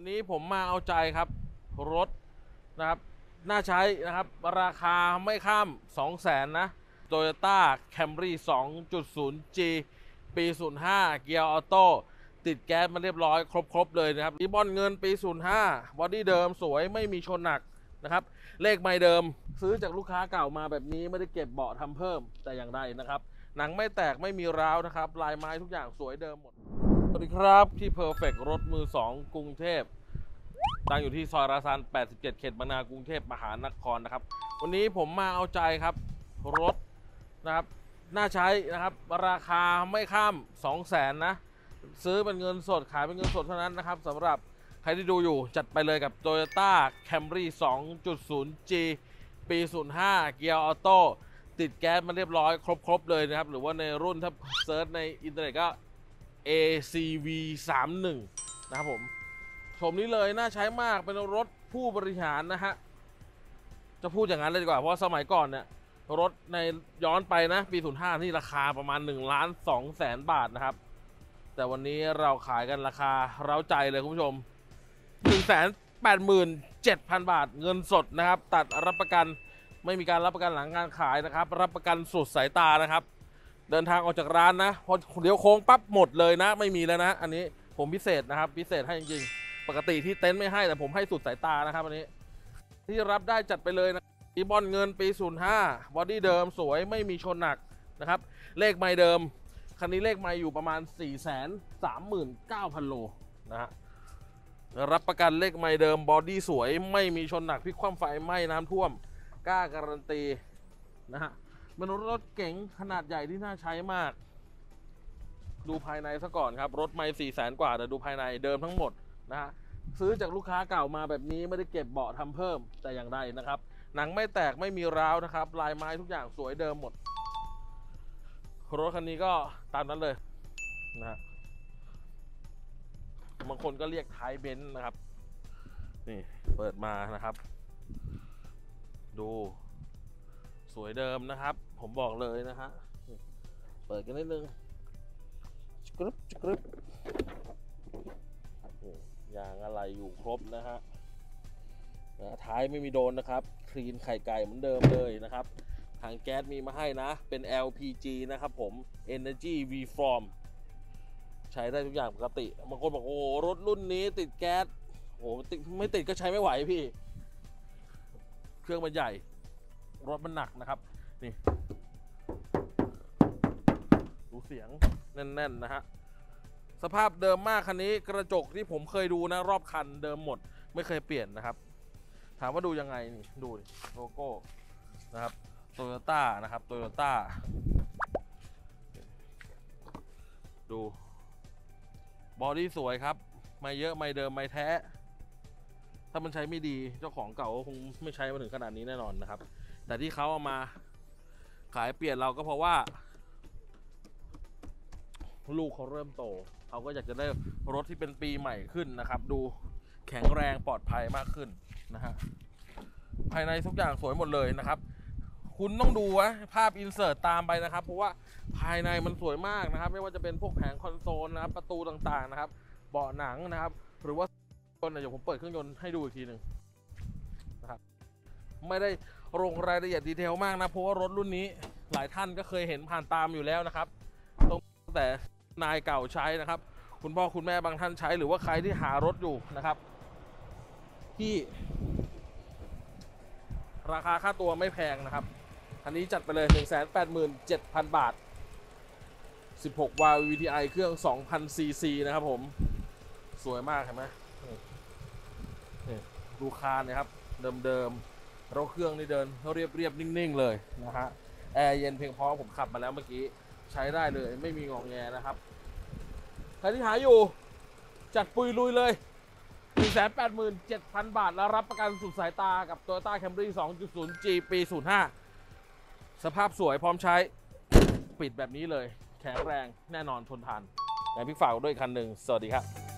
วันนี้ผมมาเอาใจครับ รถนะครับ น่าใช้นะครับ ราคาไม่ข้าม 2 0 0แสนนะ Toyota Camry 2.0G ปี 05 เกียร์ออโต้ติดแก๊สมาเรียบร้อยครบ ๆ เลยนะครับสีบรอนซ์เงินปี 05 body เดิมสวยไม่มีชนหนักนะครับ เลขไมล์เดิมซื้อจากลูกค้าเก่ามาแบบนี้ไม่ได้เก็บเบาะทำเพิ่มแต่อย่างใดนะครับ หนังไม่แตกไม่มีร้าวนะครับ ลายไม้ทุกอย่างสวยเดิมหมด สวัสดีครับ ที่ Perfect รถมือ 2 กรุงเทพตั้งอยู่ที่ซอยราซาน 87 เขตบางนากรุงเทพมหานครนะครับ วันนี้ผมมาเอาใจครับ รถนะครับ น่าใช้นะครับ ราคาไม่ข้าม 2 0 0แสนนะ ซื้อเป็นเงินสดขายเป็นเงินสดเท่านั้นนะครับสำหรับใครที่ดูอยู่จัดไปเลยกับ Toyota Camry 2.0G ปี 05 เกียร์ออโต้ติดแก๊สมาเรียบร้อยครบ ๆ เลยนะครับ หรือว่าในรุ่นถ้า search ในอินเทอร์เน็ตก็ ACV 31นะครับผมชมนี้เลยน่าใช้มากเป็นรถผู้บริหารนะฮะ จะพูดอย่างนั้นเลยดีกว่า เพราะสมัยก่อนเนี่ย รถในย้อนไปนะ ปี 05 ที่ราคาประมาณ1ล้าน2แสนบาทนะครับ แต่วันนี้เราขายกันราคาเร้าใจเลยคุณผู้ชม 1 8 7 0 0 0 บาทเงินสดนะครับ ตัดรับประกันไม่มีการรับประกันหลังการขายนะครับ รับประกันสุดสายตานะครับ เดินทางออกจากร้านนะ พอเดี๋ยวโค้งปั๊บหมดเลยนะ ไม่มีแล้วนะ อันนี้ผมพิเศษนะครับ พิเศษให้จริงๆ ปกติที่เต็นท์ไม่ให้แต่ผมให้สุดสายตานะครับอันนี้ ที่รับได้จัดไปเลยนะอีบอนเงินปี 05บอดี้เดิมสวยไม่มีชนหนักนะครับ เลขไม่เดิม คันนี้เลขไม่อยู่ประมาณ 4 3 9 0 0 0 โลนะฮะรับประกันเลขไม่เดิมบอดี้สวยไม่มีชนหนักพิกคว่ำไฟไหม้น้ำท่วมกล้าการันตีนะฮะ เป็นรถเก๋งขนาดใหญ่ที่น่าใช้มาก ดูภายในซะก่อนครับ รถไม่สี่แสนกว่าแต่ดูภายในเดิมทั้งหมดนะฮะซื้อจากลูกค้าเก่ามาแบบนี้ไม่ได้เก็บเบาะทำเพิ่มแต่อย่างใดนะครับ หนังไม่แตกไม่มีร้าวนะครับ ลายไม้ทุกอย่างสวยเดิมหมด รถคันนี้ก็ตามนั้นเลยนะฮะบางคนก็เรียกท้ายเบนซ์นะครับ นี่เปิดมานะครับ ดู สวยเดิมนะครับ ผมบอกเลยนะฮะเปิดกันนิดนึงกรึบกรึบนี่ยางอะไรอยู่ครบนะฮะนะท้ายไม่มีโดนนะครับคลีนไข่ไก่เหมือนเดิมเลยนะครับถังแก๊สมีมาให้นะ เป็น LPG นะครับผม Energy V Form ใช้ได้ทุกอย่างปกติบางคนบอกโอ้รถรุ่นนี้ติดแก๊สโอ้ติดไม่ติดก็ใช้ไม่ไหวพี่ เครื่องมันใหญ่ รถมันหนักนะครับ นี่ดูเสียงแน่นๆนะฮะสภาพเดิมมากคันนี้กระจกที่ผมเคยดูนะ รอบคันเดิมหมด ไม่เคยเปลี่ยนนะครับ ถามว่าดูยังไงนี่ดูโลโก้นะครับโตโยต้านะครับโตโยต้าดู บอดี้สวยครับ ไม่เยอะไม่เดิมไม่แท้ ถ้ามันใช้ไม่ดีเจ้าของเก่าก็คงไม่ใช้มาถึงขนาดนี้แน่นอนนะครับ แต่ที่เขาเอามาขายเปลี่ยนเราก็เพราะว่า ลูกเขาเริ่มโตเขาก็อยากจะได้รถที่เป็นปีใหม่ขึ้นนะครับ ดูแข็งแรงปลอดภัยมากขึ้นนะฮะภายในทุกอย่างสวยหมดเลยนะครับ คุณต้องดูวะภาพอินเสิร์ตตามไปนะครับ เพราะว่าภายในมันสวยมากนะครับ ไม่ว่าจะเป็นพวกแผงคอนโซลนะครับ ประตูต่างๆนะครับ เบาะหนังนะครับ หรือว่า เคนเดี๋ยวผมเปิดเครื่องยนต์ให้ดูอีกทีหนึ่งนะครับไม่ได้ลงรายละเอียดดีเทลมากนะ เพราะว่ารถรุ่นนี้หลายท่านก็เคยเห็นผ่านตามอยู่แล้วนะครับตั้งแต่นายเก่าใช้นะครับ คุณพ่อคุณแม่บางท่านใช้หรือว่าใครที่หารถอยู่นะครับ ที่ ราคาค่าตัวไม่แพงนะครับอันนี้จัดไปเลย 187,000 บาท 16วาล์ว VTI เครื่อง 2,000 cc นะครับผม สวยมากเห็นไหม ดูคานนะครับ เดิมๆราเครื่องนี่เดินเรียบเรียบๆนิ่งๆเลยนะฮะแอร์เย็นเพียงพอผมขับมาแล้วเมื่อกี้ใช้ได้เลย ไม่มีงองแงนะครับใครที่หาอยู่ จัดปุยลุยเลย187,000 บาท แล้วรับประกันสุดสายตากับ Toyota Camry 2.0G ปี 05 สภาพสวยพร้อมใช้ ปิดแบบนี้เลย แข็งแรงแน่นอนทนทานแต่พี่ฝากด้วยคันหนึ่ง สวัสดีครับ